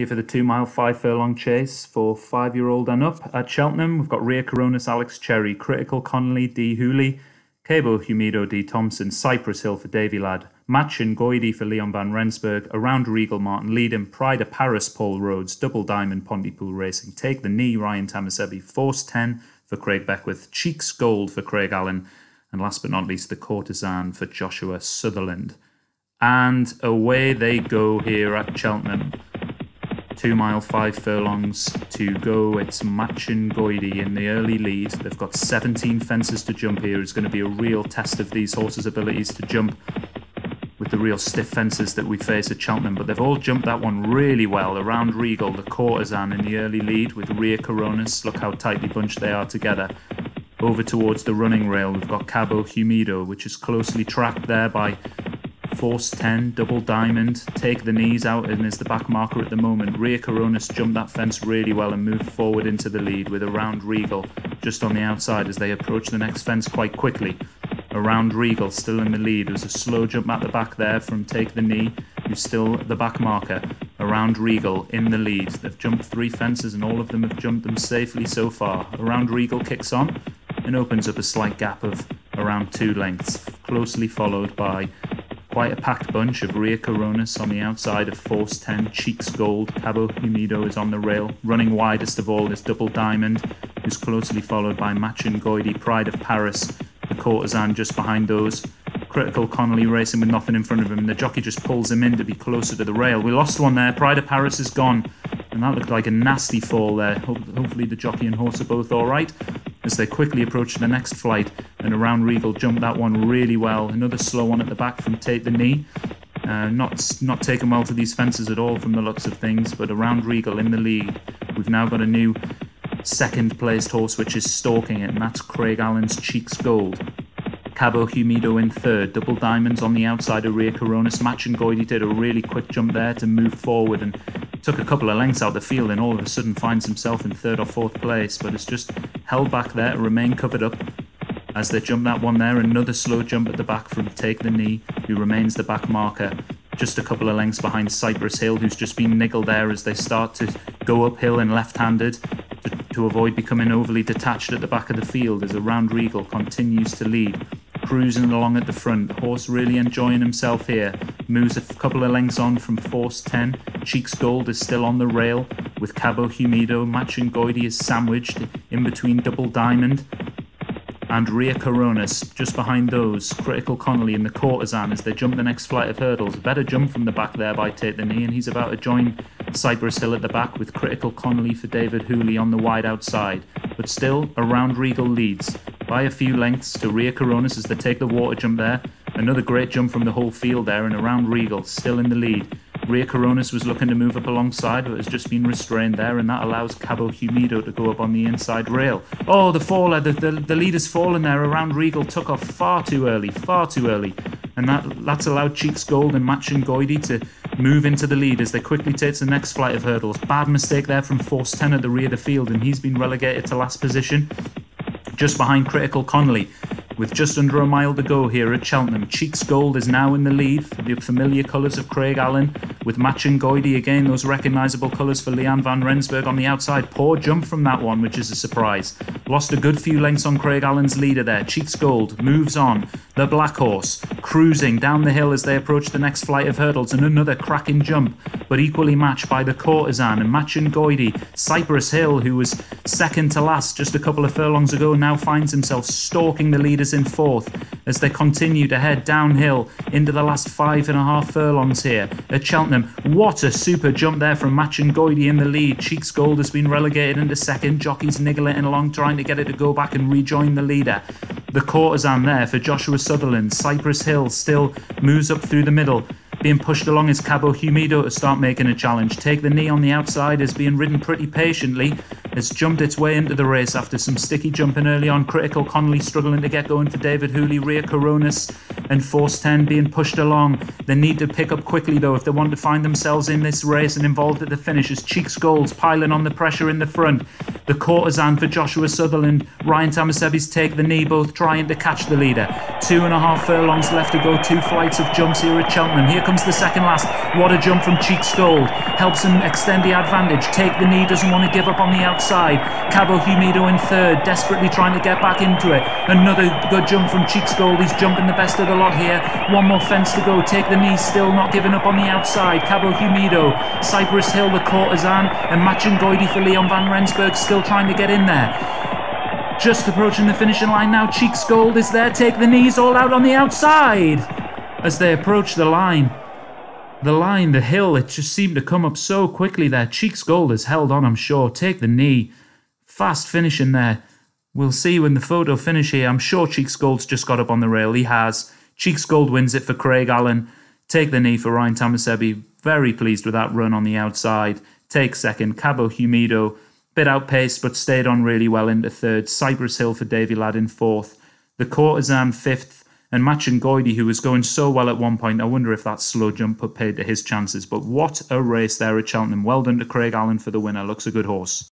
Here for the two mile, five furlong chase for five year old and up at Cheltenham. We've got Ria Coronis, Alex Cherry, Critical Connolly, D. Hooley, Cabo Humido, D. Thompson, Cypress Hill for Davy Ladd, Machin Goidy for Leon Van Rensburg, Around Regal, Martin Leedham, Pride of Paris, Paul Rhodes, Double Diamond, Pontypool Racing, Take the Knee, Ryan Tamasebi, Force 10 for Craig Beckwith, Cheeks Gold for Craig Allen, and last but not least, the Courtesan for Joshua Sutherland. And away they go here at Cheltenham two mile, five furlongs to go. It's Machin Goidy in the early lead. They've got 17 fences to jump here. It's going to be a real test of these horses' abilities to jump with the real stiff fences that we face at Cheltenham. But they've all jumped that one really well. Around Regal, the courtesan in the early lead with Ria Coronas. Look how tightly bunched they are together. Over towards the running rail, we've got Cabo Humido, which is closely tracked there by Force 10, double diamond, take the knees out and is the back marker at the moment. Ria Coronas jumped that fence really well and moved forward into the lead with Around Regal just on the outside as they approach the next fence quite quickly. Around Regal still in the lead. There's a slow jump at the back there from Take the Knee, who's still the back marker. Around Regal in the lead. They've jumped three fences and all of them have jumped them safely so far. Around Regal kicks on and opens up a slight gap of around two lengths, closely followed by Quite a packed bunch of Ria Coronas on the outside of Force 10, Cheeks Gold, Cabo Humido is on the rail. Running widest of all is Double Diamond, who's closely followed by Machin Goidy, Pride of Paris, the courtesan just behind those. Critical Connolly racing with nothing in front of him. The jockey just pulls him in to be closer to the rail. We lost one there. Pride of Paris is gone. And that looked like a nasty fall there. Hopefully the jockey and horse are both all right as they quickly approach the next flight. And around Regal jumped that one really well. Another slow one at the back from Take the Knee. Uh, not not taken well to these fences at all from the looks of things, but around Regal in the lead, we've now got a new second placed horse which is stalking it, and that's Craig Allen's Cheeks Gold. Cabo Humido in third, double diamonds on the outside of Ria Coronas. Machin Goidy did a really quick jump there to move forward and took a couple of lengths out the field and all of a sudden finds himself in third or fourth place, but it's just held back there, remain covered up as they jump that one there. Another slow jump at the back from Take the Knee, who remains the back marker. Just a couple of lengths behind Cypress Hill, who's just been niggled there as they start to go uphill and left handed to, to avoid becoming overly detached at the back of the field as Around Regal continues to lead cruising along at the front. Horse really enjoying himself here. Moves a couple of lengths on from Force 10. Cheeks Gold is still on the rail with Cabo Humido. Machin Goidy is sandwiched in between Double Diamond and Ria Coronas. just behind those. Critical Connolly and the Courtesan as they jump the next flight of hurdles. Better jump from the back there by Take the Knee, and he's about to join Cypress Hill at the back with Critical Connolly for David Hooley on the wide outside. But still, around Regal leads by a few lengths to Ria Coronas as they take the water jump there. Another great jump from the whole field there and around Regal, still in the lead. Ria Coronis was looking to move up alongside, but has just been restrained there, and that allows Cabo Humido to go up on the inside rail. Oh, the faller, uh, the, the, the leader's fallen there around Regal, took off far too early, far too early. And that that's allowed Cheeks Gold and Machin Goidy to move into the lead as they quickly take the next flight of hurdles. Bad mistake there from Force 10 at the rear of the field, and he's been relegated to last position just behind Critical Connolly. With just under a mile to go here at Cheltenham, Cheeks Gold is now in the lead for the familiar colours of Craig Allen, with Machin Goidy again, those recognisable colours for Leon van Rensburg on the outside. Poor jump from that one, which is a surprise. Lost a good few lengths on Craig Allen's leader there. Cheeks Gold moves on. The Black Horse cruising down the hill as they approach the next flight of hurdles, and another cracking jump, but equally matched by the Courtesan and Machin Goidy. Cypress Hill, who was second to last just a couple of furlongs ago, now finds himself stalking the leaders in fourth as they continue to head downhill into the last five and a half furlongs here at Cheltenham. What a super jump there from Machin Goidy in the lead. Cheeks Gold has been relegated into second. Jockeys niggling along, trying to get it to go back and rejoin the leader. The courtesan there for Joshua Sutherland. Cypress Hill still moves up through the middle being pushed along is Cabo Humido to start making a challenge. Take the knee on the outside is being ridden pretty patiently. Has jumped its way into the race after some sticky jumping early on. Critical Connolly struggling to get going for David Hooley, Ria Coronis, and Force 10 being pushed along. They need to pick up quickly though if they want to find themselves in this race and involved at the finish as Cheeks Golds piling on the pressure in the front. The courtesan for Joshua Sutherland. Ryan Tamasebi's take the knee, both trying to catch the leader. Two and a half furlongs left to go. Two flights of jumps here at Cheltenham. Here comes the second last. What a jump from Cheeks Gold. Helps him extend the advantage. Take the knee, doesn't want to give up on the outside. Cabo Humido in third, desperately trying to get back into it. Another good jump from Cheeks Gold. He's jumping the best of the lot here. One more fence to go. Take the knee, still not giving up on the outside. Cabo Humido, Cypress Hill, the courtesan, and Machin Goidy for Leon Van Rensburg still trying to get in there. Just approaching the finishing line now. Cheeks Gold is there. Take the knees all out on the outside. As they approach the line, the line, the hill, it just seemed to come up so quickly there. Cheeks Gold has held on, I'm sure. Take the knee. Fast finishing there. We'll see when the photo finish here. I'm sure Cheeks Gold's just got up on the rail. He has. Cheeks Gold wins it for Craig Allen. Take the knee for Ryan Tamasebi. Very pleased with that run on the outside. Take second. Cabo Humido. Bit outpaced, but stayed on really well into third. Cypress Hill for Davy Ladd in fourth. The courtesan fifth. And Machin Goidy, who was going so well at one point, I wonder if that slow jump put paid to his chances. But what a race there at Cheltenham. Well done to Craig Allen for the winner. Looks a good horse.